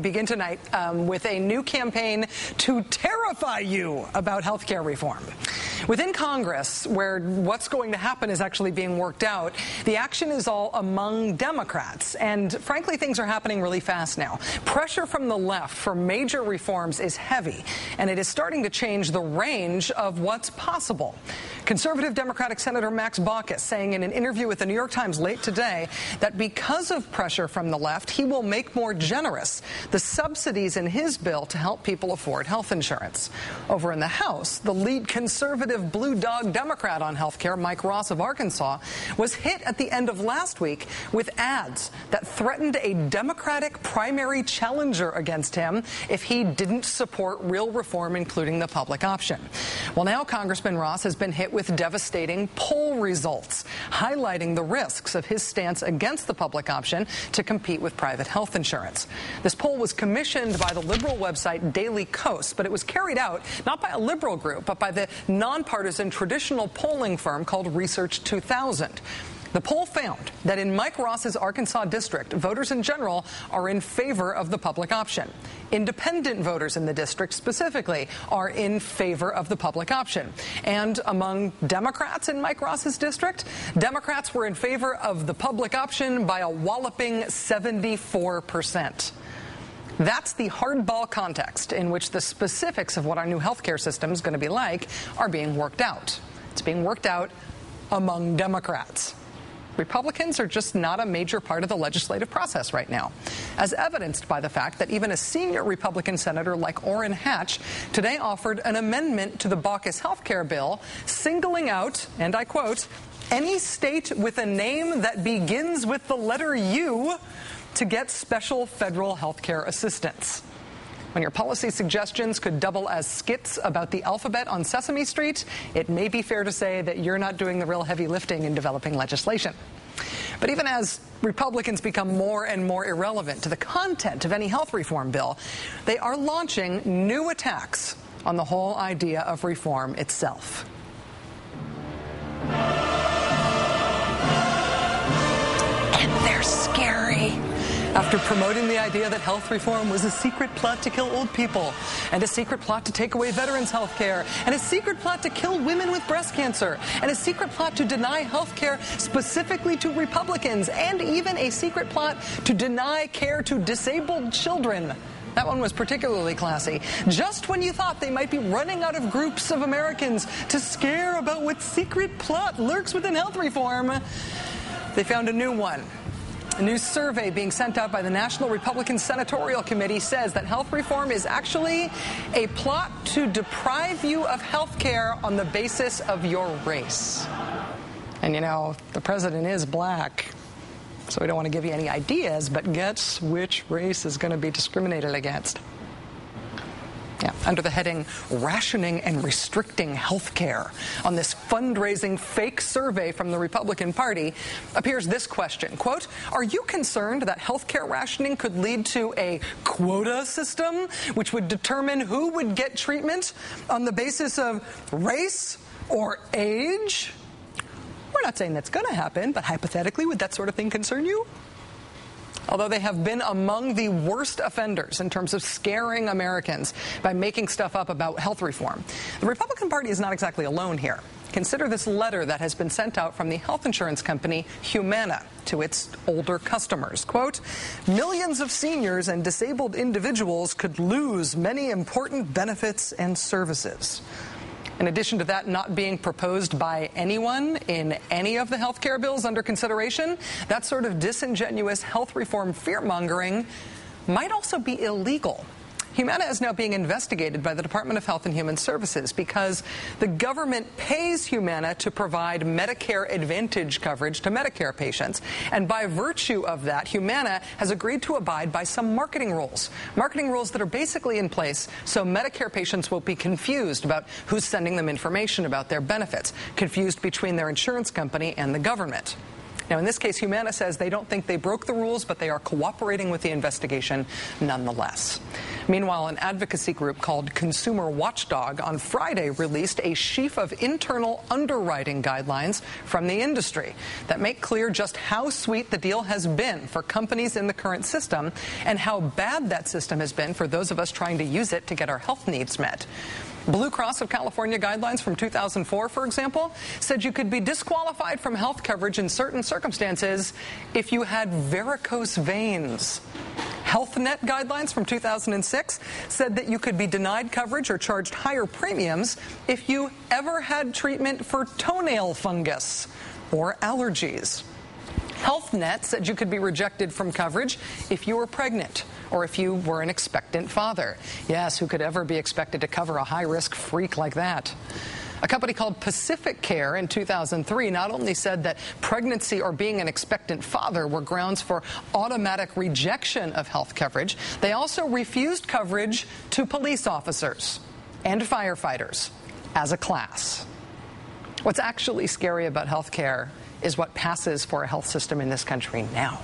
begin tonight um, with a new campaign to terrify you about health care reform. Within Congress, where what's going to happen is actually being worked out, the action is all among Democrats. And frankly, things are happening really fast now. Pressure from the left for major reforms is heavy, and it is starting to change the range of what's possible. Conservative Democratic Senator Max Baucus saying in an interview with the New York Times late today that because of pressure from the left, he will make more generous the subsidies in his bill to help people afford health insurance. Over in the House, the lead conservative blue dog Democrat on health care, Mike Ross of Arkansas, was hit at the end of last week with ads that threatened a Democratic primary challenger against him if he didn't support real reform, including the public option. Well, now Congressman Ross has been hit with devastating poll results, highlighting the risks of his stance against the public option to compete with private health insurance. This poll was commissioned by the liberal website Daily Kos, but it was carried out not by a liberal group, but by the nonpartisan traditional polling firm called Research 2000. The poll found that in Mike Ross's Arkansas district, voters in general are in favor of the public option. Independent voters in the district specifically are in favor of the public option. And among Democrats in Mike Ross's district, Democrats were in favor of the public option by a walloping 74 percent. That's the hardball context in which the specifics of what our new healthcare system is going to be like are being worked out. It's being worked out among Democrats. Republicans are just not a major part of the legislative process right now, as evidenced by the fact that even a senior Republican senator like Orrin Hatch today offered an amendment to the Baucus health care bill, singling out, and I quote, any state with a name that begins with the letter U to get special federal health care assistance. When your policy suggestions could double as skits about the alphabet on Sesame Street, it may be fair to say that you're not doing the real heavy lifting in developing legislation. But even as Republicans become more and more irrelevant to the content of any health reform bill, they are launching new attacks on the whole idea of reform itself. Promoting the idea that health reform was a secret plot to kill old people, and a secret plot to take away veterans' health care, and a secret plot to kill women with breast cancer, and a secret plot to deny health care specifically to Republicans, and even a secret plot to deny care to disabled children. That one was particularly classy. Just when you thought they might be running out of groups of Americans to scare about what secret plot lurks within health reform, they found a new one. A new survey being sent out by the National Republican Senatorial Committee says that health reform is actually a plot to deprive you of health care on the basis of your race. And you know, the president is black. So we don't want to give you any ideas, but guess which race is going to be discriminated against? Under the heading Rationing and Restricting Health Care. On this fundraising fake survey from the Republican Party appears this question, quote, are you concerned that health care rationing could lead to a quota system which would determine who would get treatment on the basis of race or age? We're not saying that's going to happen, but hypothetically, would that sort of thing concern you? Although they have been among the worst offenders in terms of scaring Americans by making stuff up about health reform. The Republican Party is not exactly alone here. Consider this letter that has been sent out from the health insurance company Humana to its older customers. Quote, millions of seniors and disabled individuals could lose many important benefits and services. In addition to that not being proposed by anyone in any of the health care bills under consideration, that sort of disingenuous health reform fear mongering might also be illegal. Humana is now being investigated by the Department of Health and Human Services because the government pays Humana to provide Medicare Advantage coverage to Medicare patients. And by virtue of that, Humana has agreed to abide by some marketing rules. Marketing rules that are basically in place so Medicare patients won't be confused about who's sending them information about their benefits, confused between their insurance company and the government. Now, in this case, Humana says they don't think they broke the rules, but they are cooperating with the investigation nonetheless. Meanwhile, an advocacy group called Consumer Watchdog on Friday released a sheaf of internal underwriting guidelines from the industry that make clear just how sweet the deal has been for companies in the current system and how bad that system has been for those of us trying to use it to get our health needs met. Blue Cross of California guidelines from 2004, for example, said you could be disqualified from health coverage in certain circumstances if you had varicose veins. HealthNet guidelines from 2006 said that you could be denied coverage or charged higher premiums if you ever had treatment for toenail fungus or allergies. HealthNet said you could be rejected from coverage if you were pregnant or if you were an expectant father. Yes, who could ever be expected to cover a high risk freak like that? A company called PacifiCare in 2003 not only said that pregnancy or being an expectant father were grounds for automatic rejection of health coverage, they also refused coverage to police officers and firefighters as a class. What's actually scary about health care is what passes for a health system in this country now.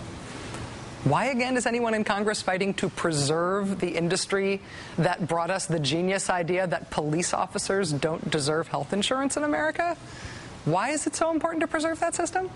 Why again is anyone in Congress fighting to preserve the industry that brought us the genius idea that police officers don't deserve health insurance in America? Why is it so important to preserve that system?